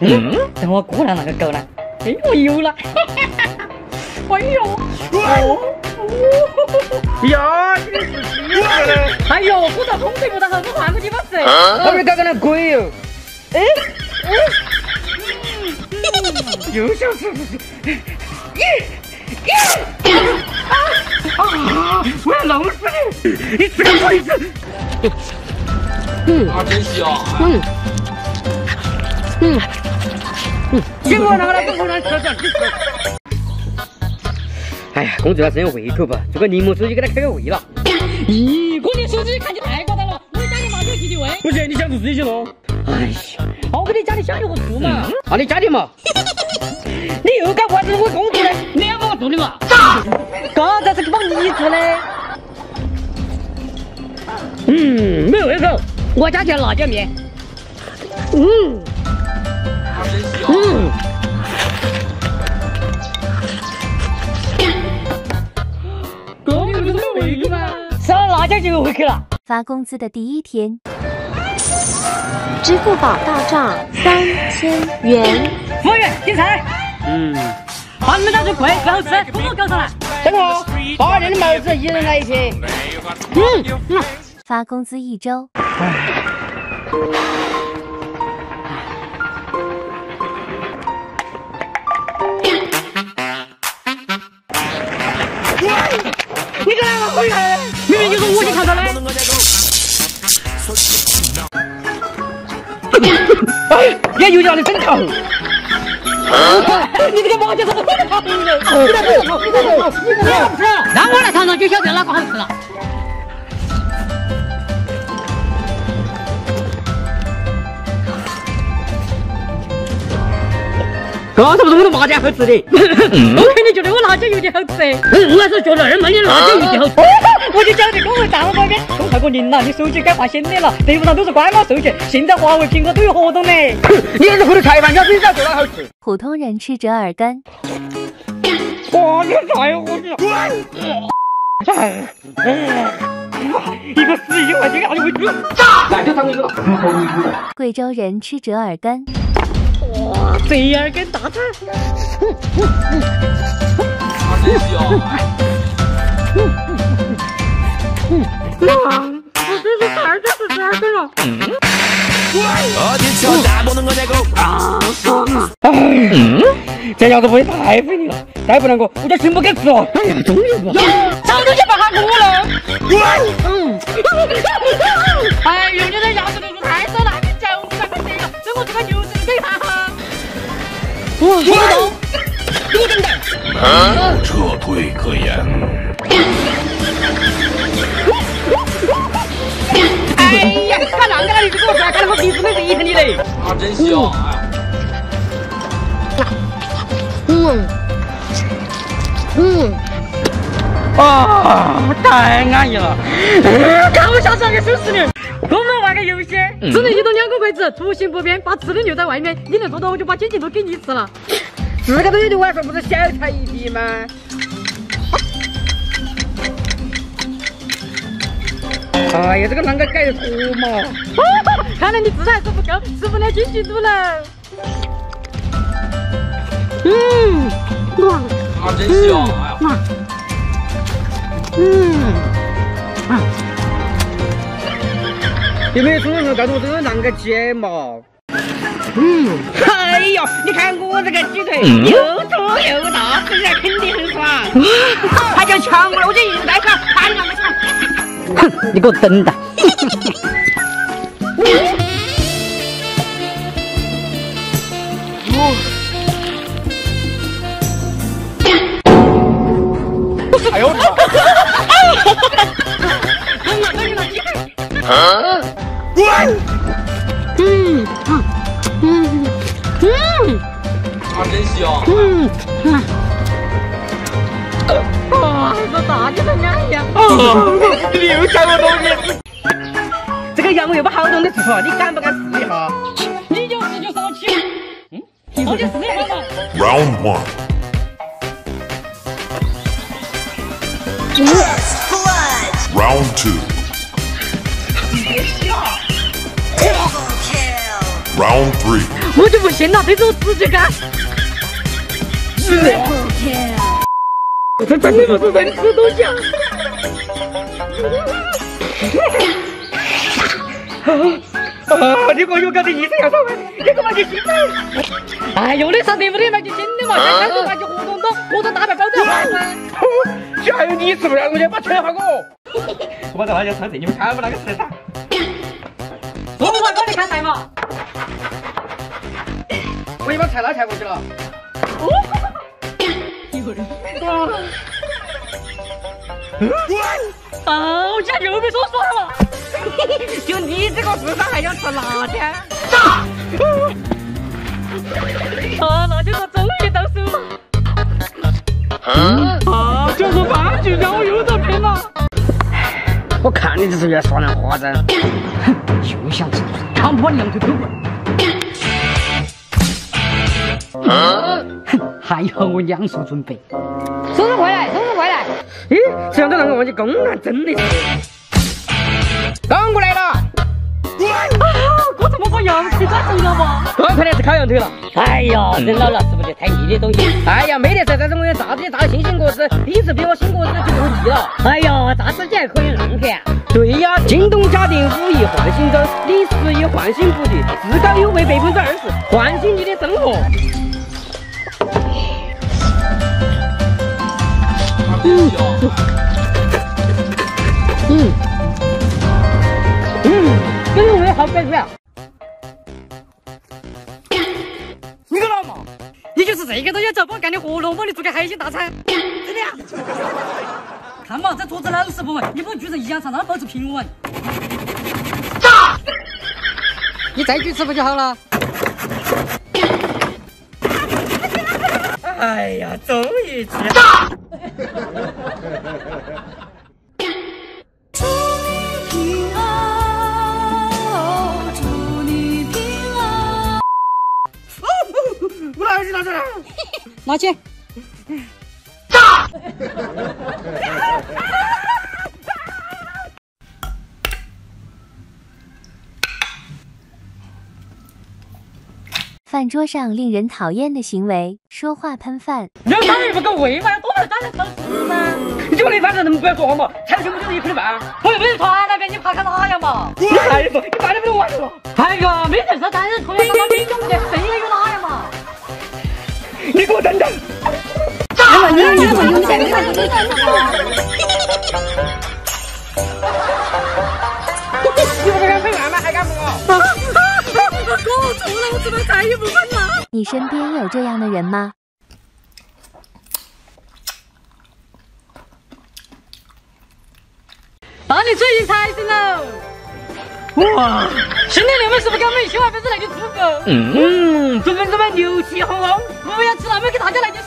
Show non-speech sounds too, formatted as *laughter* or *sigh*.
嗯，等我过了那个狗呢？哎，我有了！*laughs* 哎呦！哦！呀？哎呦，我这风水不大好，我换个地方吃。后面搞个那鬼哟！哎哎！又想吃吃吃！耶耶！啊啊！我要弄死你！你吃个鬼子！嗯，啊，真香！嗯嗯。嗯，哎呀，公子要生个胃口吧，做个柠檬手机给他开个胃了。咦，我的手机看起太高档了，我家里嘛有提提味。不行，你想做自己去弄？哎呀，我给你家里想一个醋嘛。啊，你家里嘛？你又搞啥子我公子呢？你要帮我做的嘛？咋？刚才是帮你做的。嗯，没有胃口。我家叫辣椒面。嗯。回去了。发工资的第一天，支付宝到账三千元。服务员，点菜。嗯。他们家最贵，不好吃，不给我搞上来。等会，八年的毛子，一人来一些。嗯。发工资一周。你 *laughs* 也有这的枕头。你这个麻将怎么这么好吃？你这个，你这个，你这个。让我来尝尝，就晓得哪个好吃了。刚才不是我的麻酱好吃的，我肯定觉得我辣椒有点好吃。我还是觉得二妹的辣椒有点好吃。我就晓得跟我大方边，都快过年了，你手机该换新的了，对不上都是官方授权。现在华为、苹果都有活动呢。你还是回头裁判，你要自己做的好吃。普通人吃折耳根。哇，你太恶心了！一个十一块钱的，哪里会吃？来，就当一个。贵州人吃折耳根。哇，这样跟大餐！哇，我这是太想吃折耳根了。嗯，这鸭子不会太费力了，再不能够，我就全部给吃了。哎呀，终于不，早就去把它过了。哇，别动，别动的，撤退可言。哎呀，他啷个了？你给我看，看我鼻子没热你嘞？啊，真香！嗯嗯啊，太安逸了！看我下次那个手势呢？我们玩个游戏，只能移动两个筷子，图形不变，把吃的留在外面。你能做到，我就把金钱都给你吃了。这个东西的晚上不是小菜一碟吗？哎呀，这个啷个改脱嘛？看来你自还是不够，吃不了金鸡肚了。嗯，哇，啊，真香！哎呀，嗯，有没有冲动告诉我这个啷个解嘛？嗯，哎呦，你看我这个鸡腿又粗又大，吃起来肯定很爽。他叫抢我了，我就一直在看，看你啷个抢。哼，你给我等着。哎呦！啊！滚！嗯嗯嗯嗯，啊，真香！嗯嗯。啊，这大鸡腿两样。你又抢我东西！这个羊我又不好弄的吃出你敢不敢试一下？你就试就上去。嗯，我就试一下嘛。Round one. Round two. Round three. 我就不信了，这种直接干。是的。这真的不是人吃东西啊！啊！你个又搞的医生要上来，你干嘛去新的？哎，有的上队伍的买就新的嘛，现在都买就活动多，活动大牌包着换噻。就还有你吃不了，我就把钱还我。我在那家车子，你们全部那个吃噻。中午过来看菜嘛。我已经把菜拉菜过去了。有人。啊！我家又被说爽了。*laughs* 就你这个智商还想吃辣的？啊！那就说终于到手了。啊！就说半句，让我又遭骗了。我看你这是越耍那花子，*coughs* 就想吃，强迫你两腿偷过来。*coughs* 还好我两手准备。叔叔回来，叔叔回来。咦，这样都让我忘记公安，真的是。刚过来了！啊，我怎么把羊腿抓走了嘛？刚才那是烤羊腿了。哎呀，人老了吃不得太腻的东西。哎呀，没得事，但是我要炸子炸的新鲜果子，你是比我新果子就不腻了。哎呀，炸自己还可以硬看。对呀，京东家电五一换新周，你十一换新补贴，至高优惠百分之二十，换新你的生活。嗯。嗯。这个味好感觉啊！你就是这个东西找我干的活了，帮你做个海鲜大餐，真的呀！*laughs* 看嘛，这桌子老实不稳？你不举成一样长，那保持平稳。炸！你再举吃不就好了？哎呀，终于吃！炸！*laughs* 拿去！炸！饭桌上令人讨厌的行为，说话喷饭。两个人不够味嘛，要多来点点吃嘛。你就那饭人能不要说话嘛？菜全部就是一口的饭。我又不是团那边，你怕看哪样嘛？你还说你饭都没有完了？哎呀，没事，但是同样当兵兄弟，谁也有哪样嘛？你给我等等！炸！你你怎么又在那里？你不是敢分饭吗？你身边有这样的人吗？把你最近财神喽！哇！兄弟，你们是不是给我们新华粉丝来个祝福？嗯，祝粉丝们牛气哄哄，不要吃那么给大家来点。